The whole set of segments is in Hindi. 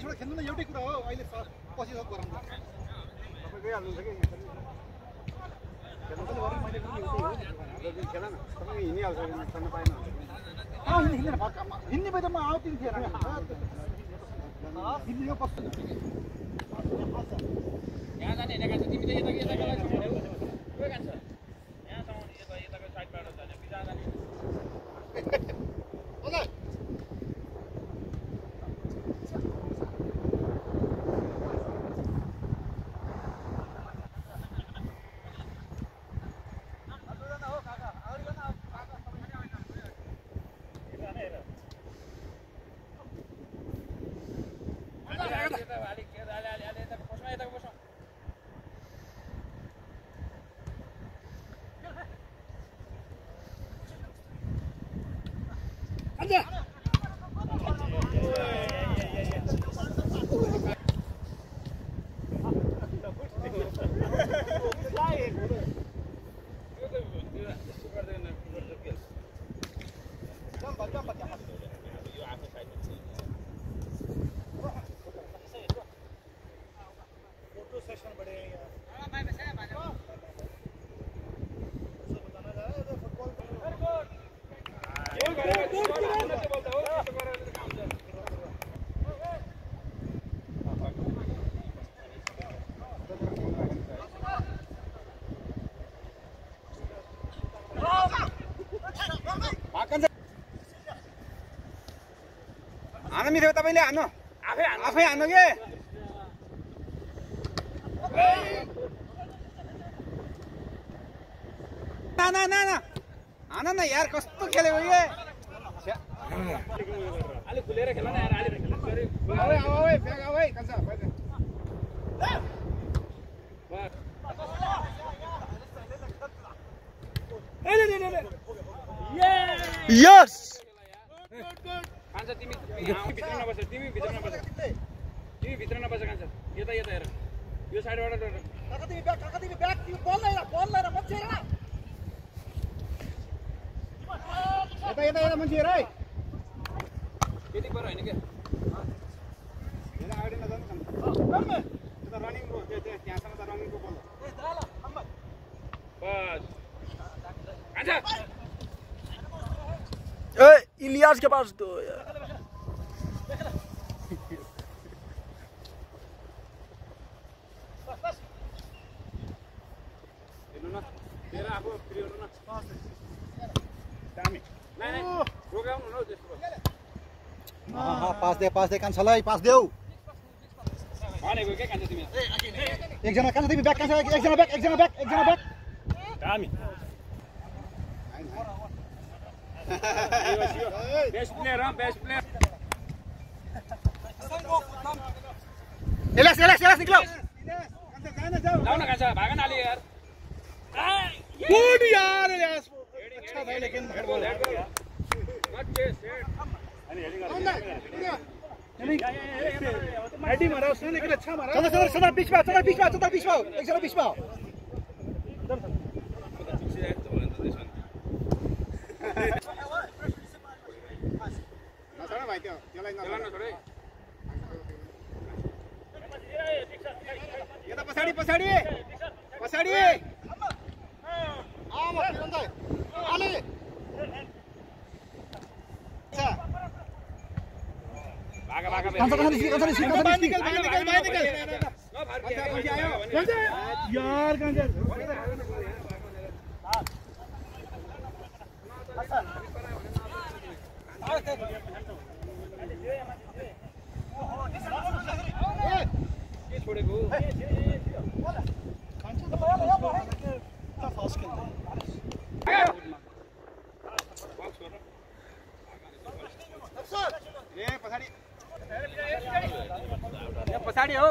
बिसवटा खेल्नु न एउटै कुरा हो अहिले पछि सब हिँड्ने भए त म आउँथेँ थिएन हिँड्ने पस्छ हान मिल्यो तपाईँले हान्नु आफै हान्नु आफै हान्नु के ना ना ना हान न यार कस्तो खेलेको के अलिक खुलेर खेल न यार अलिक सरी आऊ आऊ आऊ ब्याग आऊ है कान्छा बाहिर। यस खान्छ तिमी यहाँ भित्र नबस तिमी भित्र नबस. तिमी भित्र नबस खान्छ यता यता हेर यो साइडबाट डर. काका तिमी ब्याग काका तिमी ब्याग तिमी बल लिएर बल लिएर मान्छे हेर यता यता यता मान्छे हेर है यति पर होइन क्या हेर अगाडि नजानु न त्यो त रनिङको त्यो त्यो त्यहाँसम्म त रनिङको बल हो बस. खान्छ ए इलियास के पास दो यार. भयो। पास दे पास दे कान्छालाई पास देऊ भनेको के खान्छ तिमी एकजना कान्छा तिमी ब्याग कान्छा एकजना ब्याग एकजना ब्याग एकजना ब्याग दामी बेस्ट प्लेयर हो बेस्ट प्लेयर चल चल चल बिचमा चल बिचमा चल बिचमा एकजना बिचमा यता पछाडि भाग भाग बाहिर निकल। बाहिर निकल यार यहाँ पछाडि पछाडि हौ।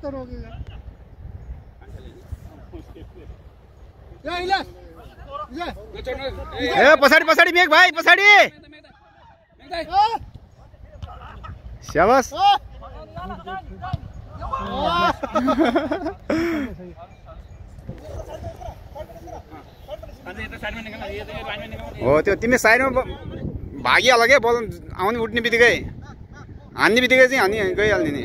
doktor oldu ya. ए पछाडि पछाडि मेघ भाइ पछाडि। स्याबास हो त्यो तिमी साइडमा भागिहाल क्या बल आउने उठ्ने बित्तिकै। हान्ने बित्तिकै चाहिँ हानि गइहाल्ने नि।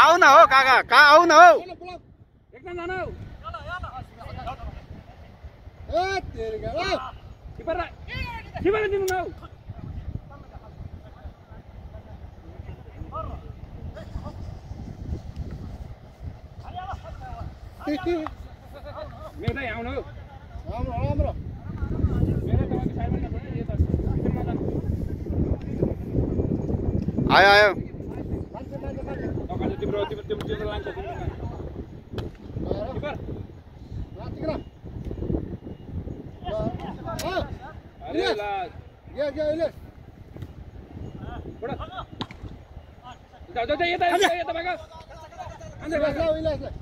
आओ ना हो काका का आओ ना हो एकदम जाना हो चलो यार ए तेरे का किपर किपर दिन ना हो मेरै आउनु राम्रो राम्रो आयो आयो। यता यता यता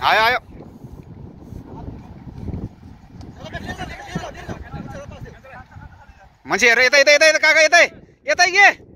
आयो आयो मान्छे अरे ये यता यता काका ये ये के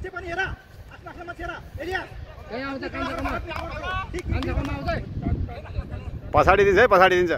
मान्छे पनि हेर आफ्नो आफ्नो मान्छे हेर एरिया पछाडि दिन्छ है पछाडि दिन्छ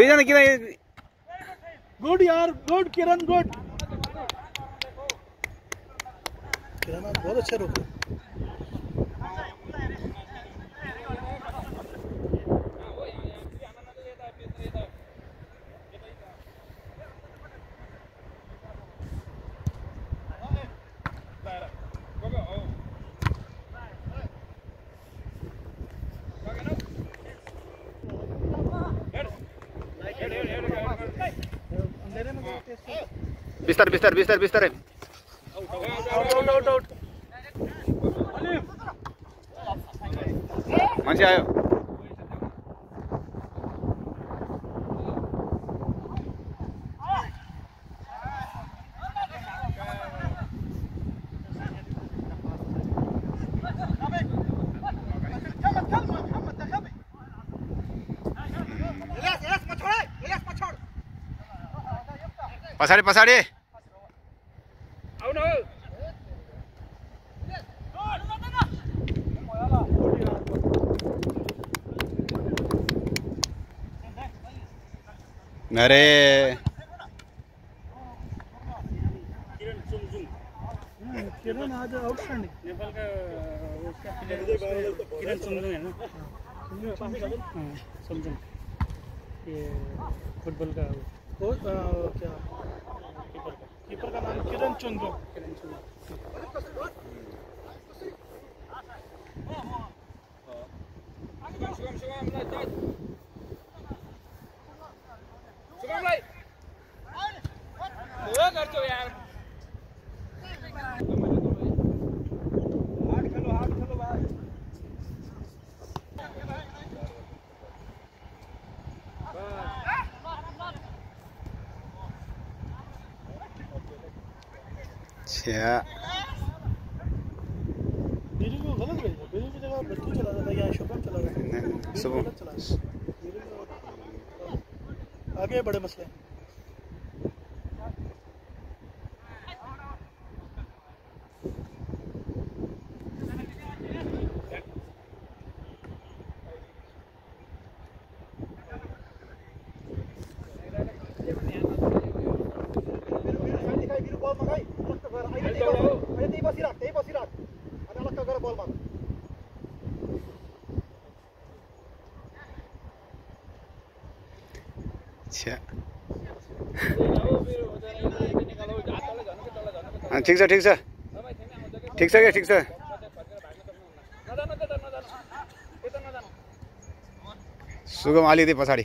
दुईजना किन किरण गुड यार गुड किरण गुड किरण बहुत अच्छा रुके बिस्तारै बिस्तर बिस्तर बिस्तर। Out out out out. मान्छे आयो। पछाडि पछाडि अरे। किरण आज आउटस्टैंडिंग नेपाल का उसका किरण सुंदर है ना हाँ ये फुटबॉल का वो। क्या? कीपर का नाम किरण चंद्र किरण सुंदर शुभम शुभम लाई शुभम लाई हो गर्छौ यार बीजू को- आगे बड़े मसले। ठिक छ ठिक छ ठिक छ क्या ठिक छ सुगम अलिकति पछाडि।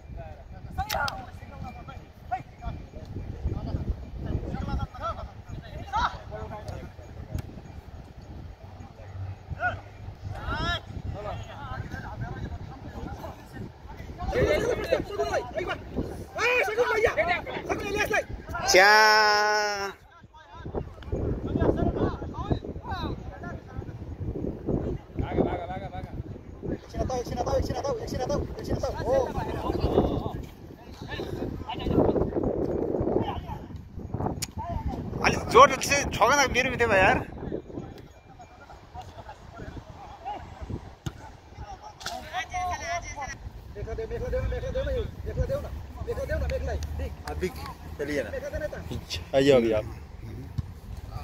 आइए अभी आप।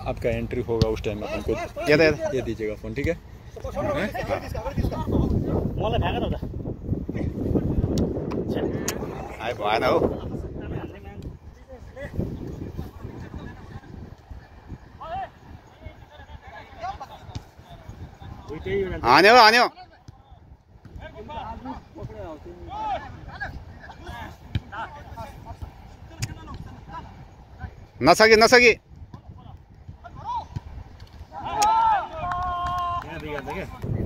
आपका एंट्री होगा उस टाइम में हमको ये दीजिएगा फ़ोन ठीक है। मलाई फ्याँक न आइ भएन हौ। हान्यो हान्यो। नसकी नसकी बिगार्छ क्या?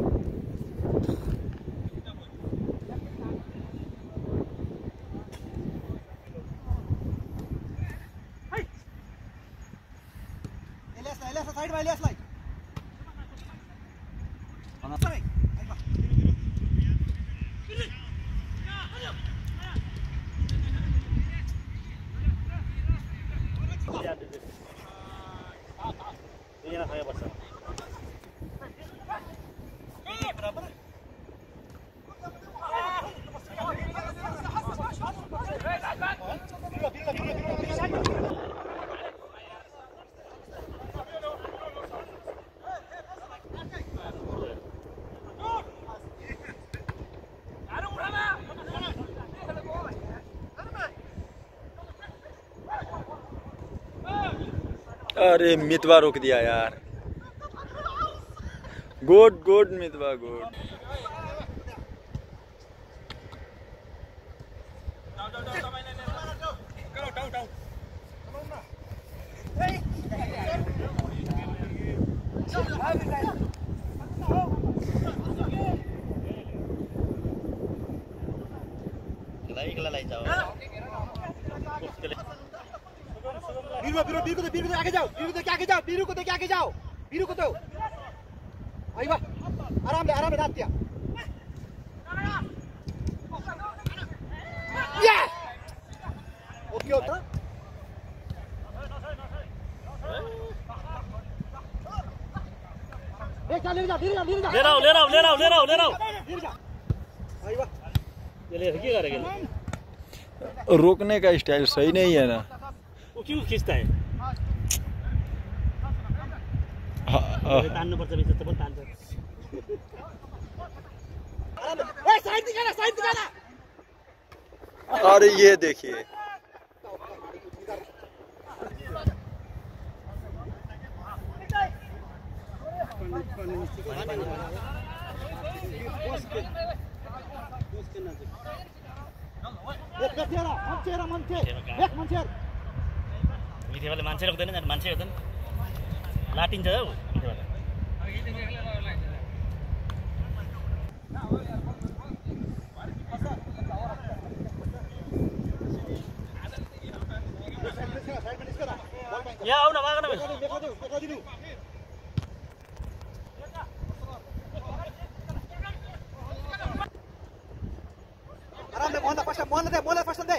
अरे मितवा रोक दिया यार। Good good Mitwa good. एक्ला बिरुवा बिरुको दे बिरुको दे आगे जाओ। बिरुको दे आगे जाओ बिरुको दे आगे जाओ। बिरुको दो। आई बा आरामले आरामले रात्या या ओके होता चल ले जा धीरे जा धीरे जा। लिएर आऊ लिएर आऊ धीरे जा। आई बा यसले के गरेको यसले? रोकने का स्टाइल सही नहीं है ना। ऊ क्यों खिच्ता है हाँ, हाँ, तान्नुपर्छ त पनि तान्छ ए साइड दिखाना साइड दिखाना अरे ये देखिए एक व्यक्तिहरा मान्छे र मान्छे एक मान्छे मिथेवाले मान्छे रोक्दैन नि मान्छे रोक्दैन। लाटिन्छ हौ यहाँ आउन न आरामले भन्दा फर्स्ट मन दे बोला फर्स्ट दे।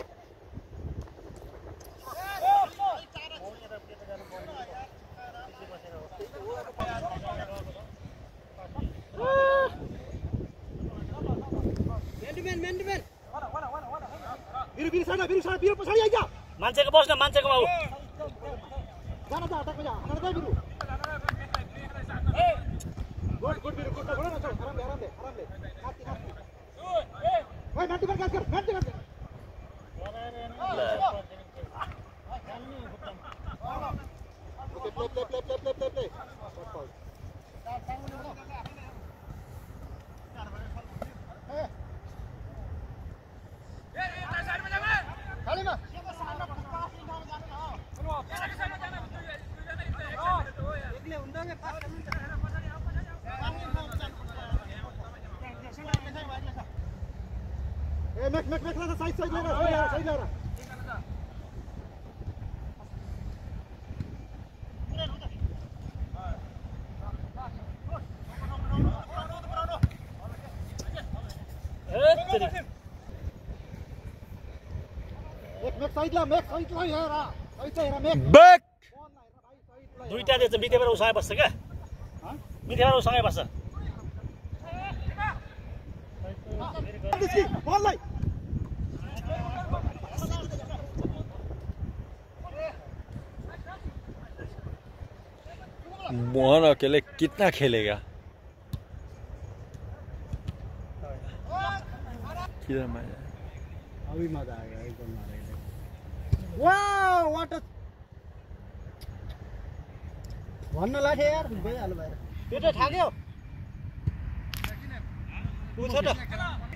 बिर्साना बिर्साना बिर पछाडि आइज मान्छेको बस्न मान्छेको बाबु बैक दुईटा चाहिँ मिथेबाट उसँगै बस्छ क्या मिथेबाट उसँगै बस्छ मोहन अकेले कितना खेलेगा किधर मजा आएगा अभी मजा आएगा भन्न लाग्यो यार गइहाल्नु भएर त्यो त थाल्यो ऊ छ त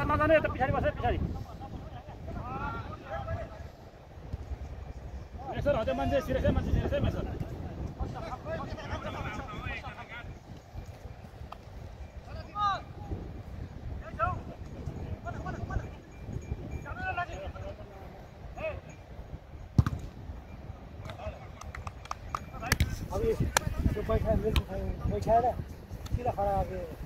बस्छ नजानु यता पछाडि बस्छ पछाडि हजुर मान्छे मान्छे अब पैसा मिल्छ पैसा सिधा खडा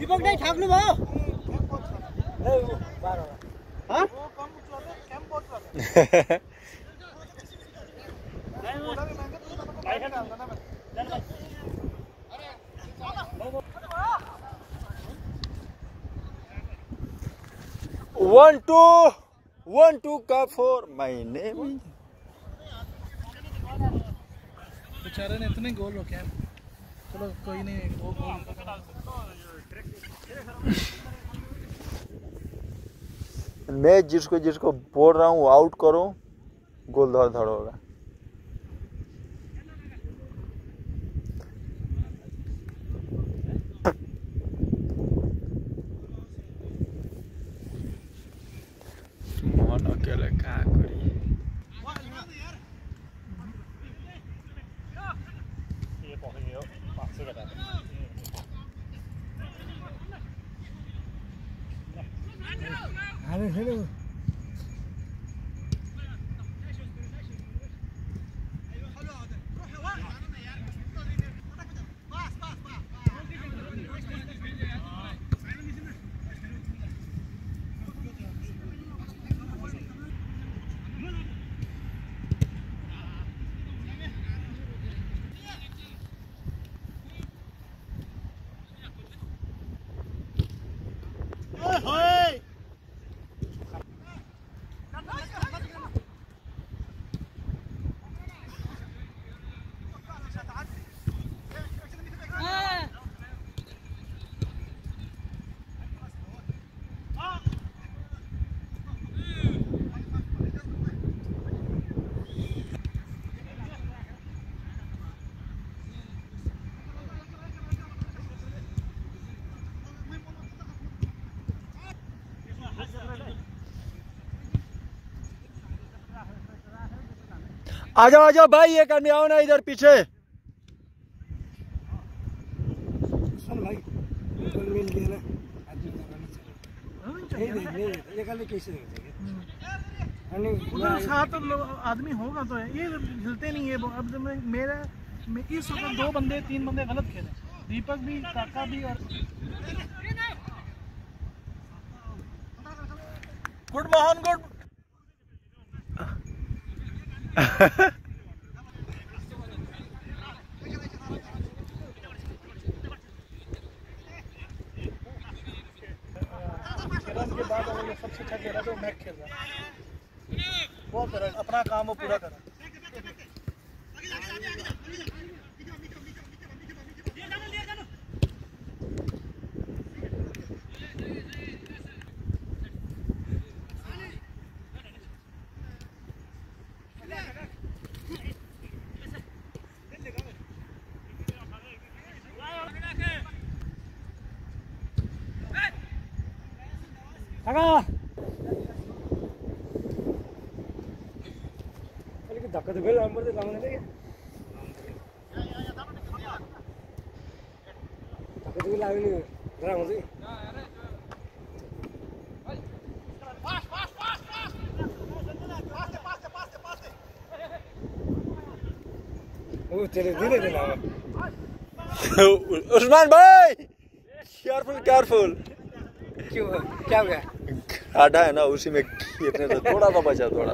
दिपक नै ठाक्नु भयो वन टू वन टू का फोर माई नेम बेचारे ने इतने गोल हो क्या? चलो कोई नहीं वो गोल मैं जिसको जिसको बोल रहा हूँ आउट करो गोल धड़ धड़ होगा मोहन अकेले का आ जाओ आ जाओ भाई एक आदमी आओ ना इधर पीछे। सुन भाई कोई मिल गया ना नहीं नहीं नहीं ये कल कैसे नहीं उधर सात आदमी होगा तो है। ये हिलते नहीं है अब मेरा इस वक्त दो बंदे तीन बंदे गलत खेले। दीपक भी काका भी और गुड मोहन गुड रन के बाद अगर ये सबसे अच्छा खेला तो मैच खेल रहा बहुत करा अपना काम वो पूरा करा। ऊ धीरे धीरे उस्मान भाई! केयरफुल केयरफुल क्यों? क्या हो गया आटा है ना उसी में थोड़ा सा बचा थोड़ा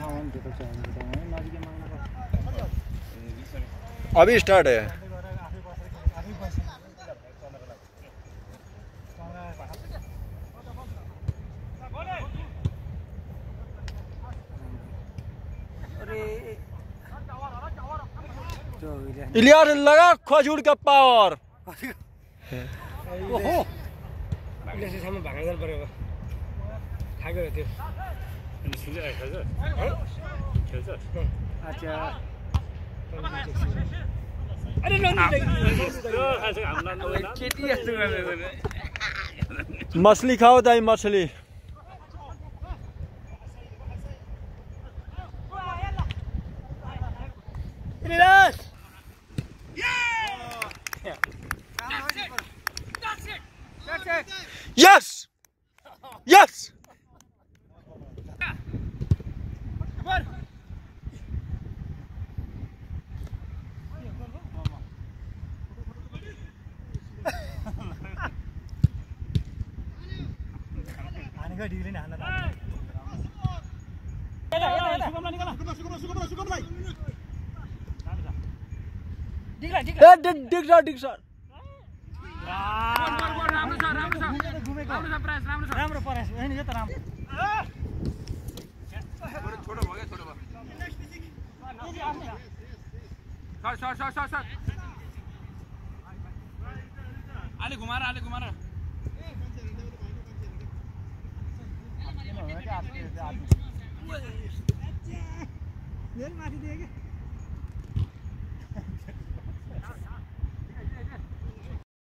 ठाउँमा नि थियो त चाहिँ ठाउँमा नजिकै माग्नु पर्छ अभी स्टार्ट है। इलियास लगा खजूर का पावर। ओहो। इलेक्ट्रिकसम्म भागा गर्नु पऱ्यो अब थाक्यो त्यो अच्छा That's it. That's it. That's it. Yes. dig dig sir, dig sir.